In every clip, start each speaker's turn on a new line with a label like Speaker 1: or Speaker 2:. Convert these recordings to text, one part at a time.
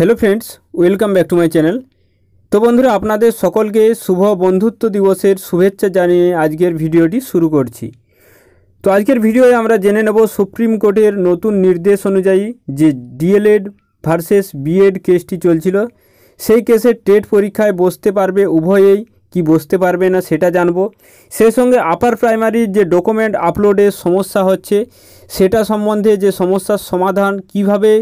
Speaker 1: Hello friends welcome back to my channel তো বন্ধুরা, আপনাদের সকলকে শুভ বন্ধুত্ব দিবসের শুভেচ্ছা জানিয়ে আজকের ভিডিওটি শুরু করছি। তো আজকের ভিডিওয়ে আমরা জেনে নেব সুপ্রিম কোর্টের নতুন নির্দেশ অনুযায়ী যে ডিএলএড ভার্সেস বিএড কেসটি চলছিল, সেই কেসের টেট পরীক্ষায় বসতে পারবে উভয়েই, কি বসতে পারবে না সেটা জানব। সেই সঙ্গে আপার প্রাইমারির যে ডকুমেন্ট আপলোডের সমস্যা হচ্ছে, সেটা সম্বন্ধে যে সমস্যার সমাধান কীভাবে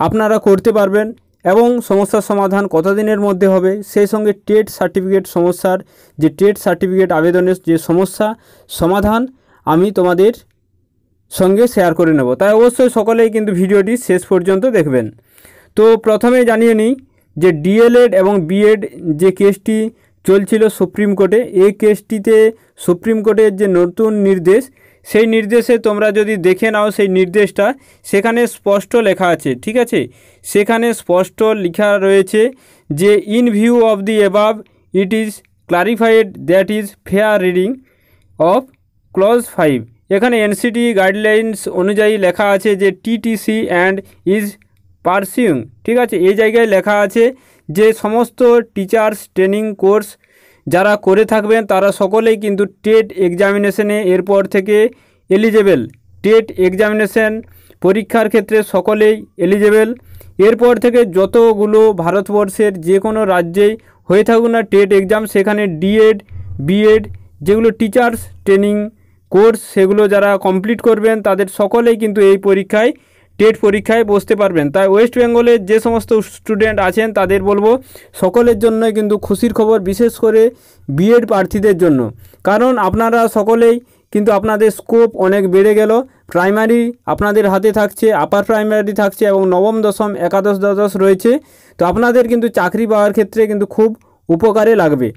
Speaker 1: আপনারা করতে পারবেন এবং সমস্যার সমাধান কতদিনের মধ্যে হবে, সেই সঙ্গে টেট সার্টিফিকেট সমস্যার যে টেট সার্টিফিকেট আবেদনের যে সমস্যা, সমাধান আমি তোমাদের সঙ্গে শেয়ার করে নেব। তাই অবশ্যই সকলেই কিন্তু ভিডিওটি শেষ পর্যন্ত দেখবেন। তো প্রথমে জানিয়ে নিই যে ডিএলএড এবং বিএড যে কেসটি চলছিল সুপ্রিম কোর্টে, এই কেসটিতে সুপ্রিম কোর্টের যে নতুন নির্দেশ সেই নির্দেশে তোমরা যদি দেখে নাও সেই নির্দেশটা, সেখানে স্পষ্ট লেখা আছে, ঠিক আছে? সেখানে স্পষ্ট লেখা রয়েছে যে in view of the above it is clarified that is fair reading of clause five এখানে এনসিটি গাইডলাইন্স অনুযায়ী লেখা আছে যে টিটিসি অ্যান্ড ইজ পারসিউং ঠিক আছে? এই জায়গায় লেখা আছে যে, সমস্ত টিচার্স ট্রেনিং কোর্স যারা করে থাকবেন তারা সকলেই কিন্তু টেট এক্সামিনেশনে এরপর থেকে এলিজেবেল। টেট এক্সামিনেশন পরীক্ষার ক্ষেত্রে সকলেই এলিজেবেল। এরপর থেকে যতগুলো ভারতবর্ষের যে কোনো রাজ্যেই হয়ে থাকুক না টেট এক্সাম, সেখানে ডিএড, বিএড যেগুলো টিচার্স ট্রেনিং কোর্স, সেগুলো যারা কমপ্লিট করবেন, তাদের সকলেই কিন্তু এই পরীক্ষায় টেট পরীক্ষায় বসতে পারবেন। তাই ওয়েস্ট বেঙ্গলের যে সমস্ত স্টুডেন্ট আছেন, তাদের বলব, সকলের জন্য কিন্তু খুশির খবর, বিশেষ করে বিএড প্রার্থীদের জন্য। কারণ আপনারা সকলেই কিন্তু আপনাদের স্কোপ অনেক বেড়ে গেল। প্রাইমারি আপনাদের হাতে থাকছে আপার প্রাইমারি থাকছে এবং নবম, দশম, একাদশ, দ্বাদশ রয়েছে। তো আপনাদের কিন্তু চাকরি পাওয়ার ক্ষেত্রে কিন্তু খুব উপকারে লাগবে।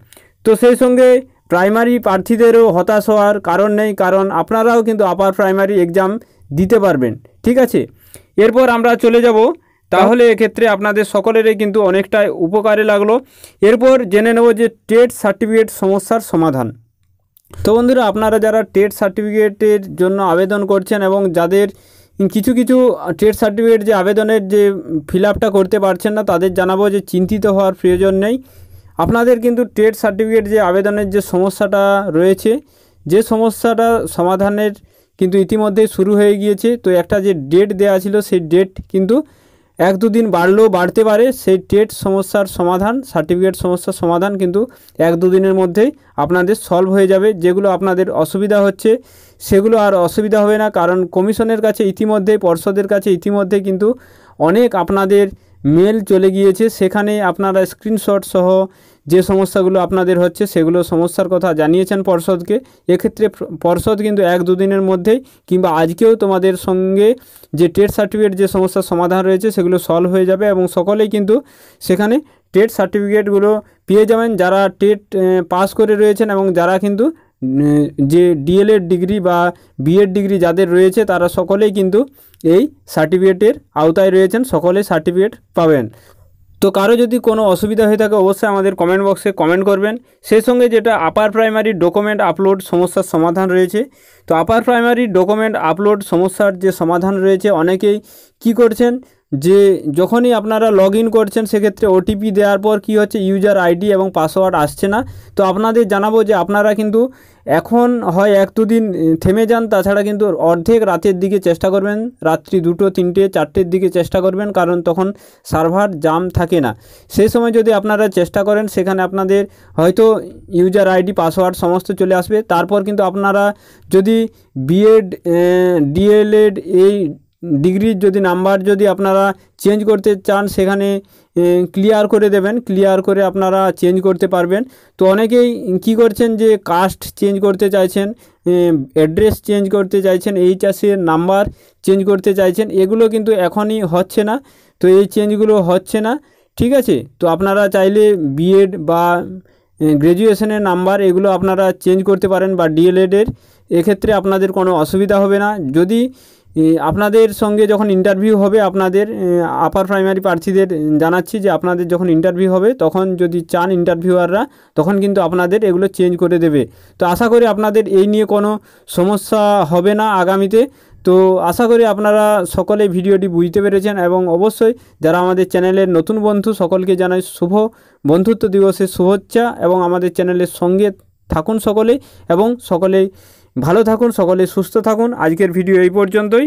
Speaker 1: তো সেই সঙ্গে প্রাইমারি প্রার্থীদেরও হতাশ হওয়ার কারণ নেই, কারণ আপনারাও কিন্তু আপার প্রাইমারি এক্সাম দিতে পারবেন। ঠিক আছে? এরপর আমরা চলে যাব। তাহলে এক্ষেত্রে আপনাদের সকলেরই কিন্তু অনেকটাই উপকারে লাগল। এরপর জেনে নেব যে টেট সার্টিফিকেট সমস্যার সমাধান। তো বন্ধুরা, আপনারা যারা টেট সার্টিফিকেটের জন্য আবেদন করছেন এবং যাদের কিছু কিছু টেট সার্টিফিকেট যে আবেদনের যে ফিল করতে পারছেন না, তাদের জানাব যে চিন্তিত হওয়ার প্রয়োজন নেই। আপনাদের কিন্তু টেট সার্টিফিকেট যে আবেদনের যে সমস্যাটা রয়েছে, যে সমস্যাটা সমাধানের কিন্তু ইতিমধ্যে শুরু হয়ে গিয়েছে। তো একটা যে ডেট দেওয়া ছিল, সেই ডেট কিন্তু এক দুদিন বাড়লেও বাড়তে পারে। সেই টেট সমস্যার সমাধান সার্টিফিকেট সমস্যার সমাধান কিন্তু এক দুদিনের মধ্যেই আপনাদের সলভ হয়ে যাবে। যেগুলো আপনাদের অসুবিধা হচ্ছে, সেগুলো আর অসুবিধা হবে না। কারণ কমিশনের কাছে ইতিমধ্যে পর্ষদের কাছে ইতিমধ্যে কিন্তু অনেক আপনাদের মেল চলে গিয়েছে। সেখানে আপনারা স্ক্রিনশট সহ যে সমস্যাগুলো আপনাদের হচ্ছে সেগুলো সমস্যার কথা জানিয়েছেন পর্ষদকে, এক্ষেত্রে পর্ষদ কিন্তু এক দুদিনের মধ্যেই কিংবা আজকেও তোমাদের সঙ্গে যে টেট সার্টিফিকেট যে সমস্যার সমাধান রয়েছে সেগুলো সলভ হয়ে যাবে এবং সকলেই কিন্তু সেখানে টেট সার্টিফিকেটগুলো পেয়ে যাবেন। যারা টেট পাস করে রয়েছেন এবং যারা কিন্তু যে ডিএলএড ডিগ্রি বা বিএড ডিগ্রি যাদের রয়েছে তারা সকলেই কিন্তু এই সার্টিফিকেটের আওতায় রয়েছেন। সকলেই সার্টিফিকেট পাবেন। তো কারও যদি কোনো অসুবিধা হয়ে থাকে অবশ্যই আমাদের কমেন্ট বক্সে কমেন্ট করবেন। সেই সঙ্গে যেটা আপার প্রাইমারি ডকুমেন্ট আপলোড সমস্যার সমাধান রয়েছে। তো আপার প্রাইমারি ডকুমেন্ট আপলোড সমস্যার যে সমাধান রয়েছে, অনেকেই কি করছেন? যে যখনই আপনারা লগ ইন করছেন, সেক্ষেত্রে ওটিপি দেওয়ার পর কি হচ্ছে? ইউজার আইডি এবং পাসওয়ার্ড আসছে না। তো আপনাদের জানাব যে আপনারা কিন্তু এখন হয় এক দুদিন থেমে যান। তাছাড়া কিন্তু অর্ধেক রাতের দিকে চেষ্টা করবেন। রাত্রি দুটো, তিনটে, চারটের দিকে চেষ্টা করবেন, কারণ তখন সার্ভার জাম থাকে না। সেই সময় যদি আপনারা চেষ্টা করেন, সেখানে আপনাদের হয়তো ইউজার আইডি পাসওয়ার্ড সমস্ত চলে আসবে। তারপর কিন্তু আপনারা যদি বিএড ডিএলএড এই ডিগ্রির যদি নাম্বার যদি আপনারা চেঞ্জ করতে চান, সেখানে ক্লিয়ার করে দেবেন ক্লিয়ার করে আপনারা চেঞ্জ করতে পারবেন। তো অনেকেই কি করছেন যে কাস্ট চেঞ্জ করতে চাইছেন অ্যাড্রেস চেঞ্জ করতে চাইছেন এইচএসের নাম্বার চেঞ্জ করতে চাইছেন, এগুলো কিন্তু এখনই হচ্ছে না। তো এই চেঞ্জগুলো হচ্ছে না, ঠিক আছে? তো আপনারা চাইলে বিএড বা গ্র্যাজুয়েশনের নাম্বার এগুলো আপনারা চেঞ্জ করতে পারেন বা ডিএলএডের এক্ষেত্রে আপনাদের কোনো অসুবিধা হবে না। যদি আপনাদের সঙ্গে যখন ইন্টারভিউ হবে, আপনাদের আপার প্রাইমারি প্রার্থীদের জানাচ্ছি যে আপনাদের যখন ইন্টারভিউ হবে, তখন যদি চান ইন্টারভিউয়াররা তখন কিন্তু আপনাদের এগুলো চেঞ্জ করে দেবে। তো আশা করি আপনাদের এই নিয়ে কোনো সমস্যা হবে না আগামীতে। তো আশা করি আপনারা সকলে ভিডিওটি বুঝতে পেরেছেন এবং অবশ্যই যারা আমাদের চ্যানেলের নতুন বন্ধু, সকলকে জানাই শুভ বন্ধুত্ব দিবসের শুভেচ্ছা এবং আমাদের চ্যানেলের সঙ্গে থাকুন সকলেই এবং সকলেই ভালো থাকুন সকলে সুস্থ থাকুন। আজকের ভিডিও এই পর্যন্তই।